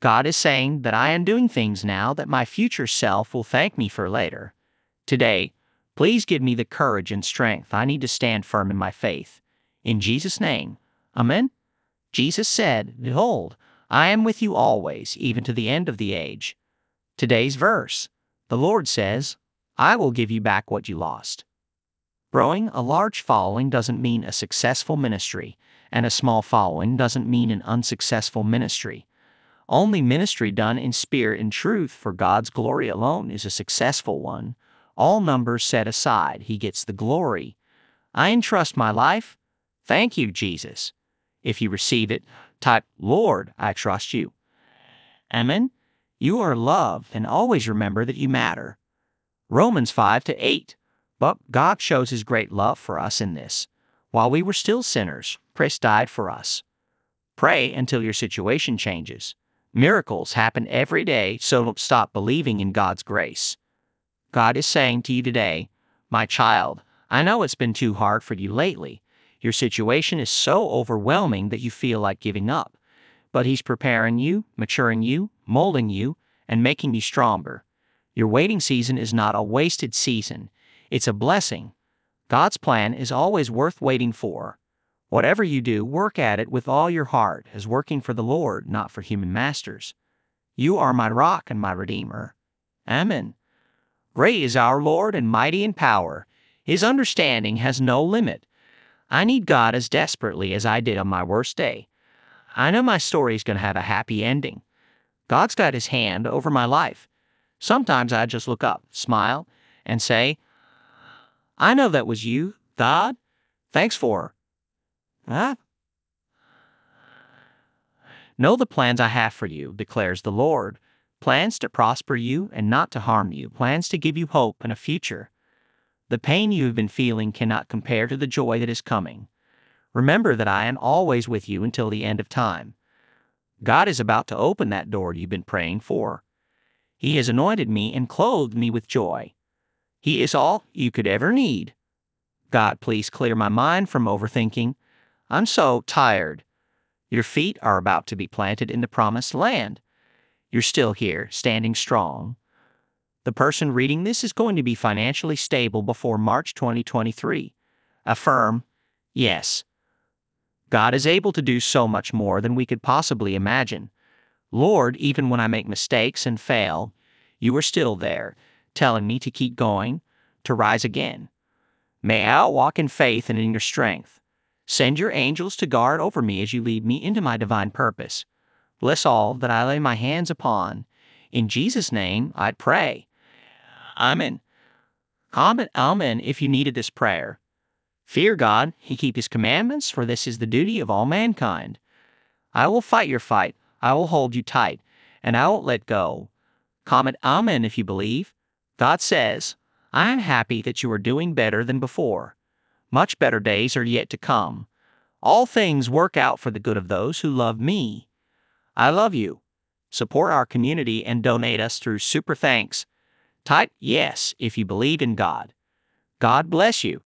God is saying that I am doing things now that my future self will thank me for later. Today, please give me the courage and strength I need to stand firm in my faith. In Jesus' name, Amen. Jesus said, Behold, I am with you always, even to the end of the age. Today's verse The Lord says, I will give you back what you lost. Growing a large following doesn't mean a successful ministry, and a small following doesn't mean an unsuccessful ministry. Only ministry done in spirit and truth for God's glory alone is a successful one. All numbers set aside, He gets the glory. I entrust my life. Thank you, Jesus. If you receive it, type, Lord, I trust you. Amen. You are loved, and always remember that you matter. Romans 5 to 8. But God shows His great love for us in this. While we were still sinners, Christ died for us. Pray until your situation changes. Miracles happen every day, so don't stop believing in God's grace. God is saying to you today, My child, I know it's been too hard for you lately. Your situation is so overwhelming that you feel like giving up. But He's preparing you, maturing you, molding you, and making you stronger. Your waiting season is not a wasted season, it's a blessing. God's plan is always worth waiting for. Whatever you do, work at it with all your heart, as working for the Lord, not for human masters. You are my rock and my redeemer. Amen. Great is our Lord and mighty in power. His understanding has no limit. I need God as desperately as I did on my worst day. I know my story is going to have a happy ending. God's got his hand over my life. Sometimes I just look up, smile, and say, I know that was you, God. Thanks for Huh? Know the plans I have for you, declares the Lord plans to prosper you and not to harm you, plans to give you hope and a future. The pain you have been feeling cannot compare to the joy that is coming. Remember that I am always with you until the end of time. God is about to open that door you've been praying for. He has anointed me and clothed me with joy. He is all you could ever need. God, please clear my mind from overthinking I'm so tired. Your feet are about to be planted in the promised land. You're still here, standing strong. The person reading this is going to be financially stable before March 2023. Affirm, yes. God is able to do so much more than we could possibly imagine. Lord, even when I make mistakes and fail, you are still there, telling me to keep going, to rise again. May I walk in faith and in your strength. Send your angels to guard over me as you lead me into my divine purpose. Bless all that I lay my hands upon. In Jesus' name, I pray. Amen. Comment Amen if you needed this prayer. Fear God, He keep His commandments, for this is the duty of all mankind. I will fight your fight, I will hold you tight, and I won't let go. Comment Amen if you believe. God says, I am happy that you are doing better than before. Much better days are yet to come. All things work out for the good of those who love me. I love you. Support our community and donate us through Super Thanks. Type yes if you believe in God. God bless you.